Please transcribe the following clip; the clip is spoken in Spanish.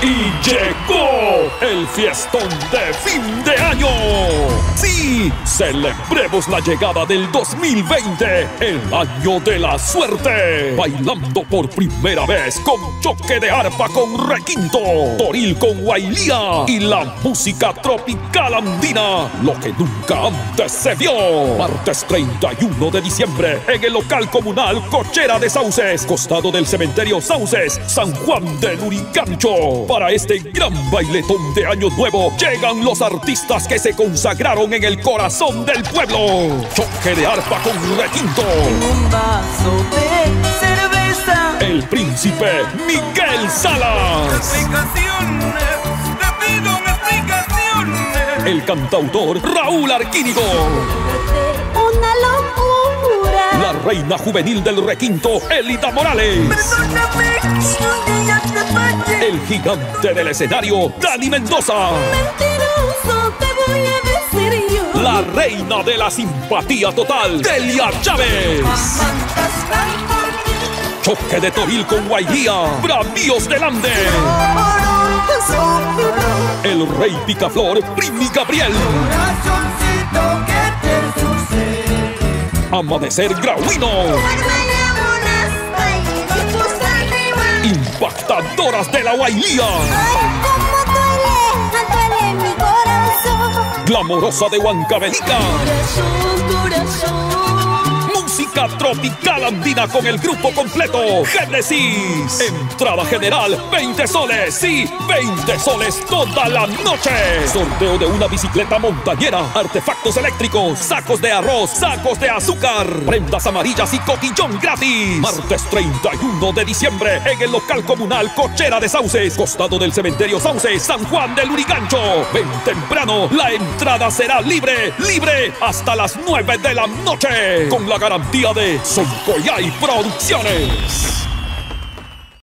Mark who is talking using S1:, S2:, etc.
S1: Y llegó fiestón de fin de año. Sí, celebremos la llegada del 2020, el año de la suerte. Bailando por primera vez con choque de arpa con requinto, toril con guailía y la música tropical andina, lo que nunca antes se vio. Martes 31 de diciembre en el local comunal Cochera de Sauces, costado del cementerio Sauces, San Juan del Uricancho. Para este gran bailetón de Año Nuevo llegan los artistas que se consagraron en el corazón del pueblo. Choque de arpa con requinto.
S2: Un vaso de cerveza.
S1: El príncipe Miguel Salas. El cantautor Raúl Arquínigo.
S3: Una locura.
S1: La reina juvenil del requinto, Elida Morales. El gigante del escenario, Dani Mendoza.
S3: Mentiroso te voy a decir yo.
S1: La reina de la simpatía total, Delia Chávez. Choque de Toril con Guailía, Bravíos del Ande. El rey picaflor, Primi Gabriel. Amanecer Grauino. Impactadoras de la Guailía.
S3: Ay, cómo duele, duele mi corazón.
S1: Glamorosa de Huancavelica.
S3: Corazón, corazón.
S1: Música tropical andina con el grupo completo. Génesis. Entrada general, 20 soles. Sí, 20 soles toda la noche. Sorteo de una bicicleta montañera, artefactos eléctricos, sacos de arroz, sacos de azúcar, prendas amarillas y cotillón gratis. Martes 31 de diciembre en el local comunal Cochera de Sauces, costado del cementerio Sauces, San Juan del Urigancho. Ven temprano, la entrada será libre, libre hasta las 9 de la noche. Con la garantía de Soncoyay Producciones.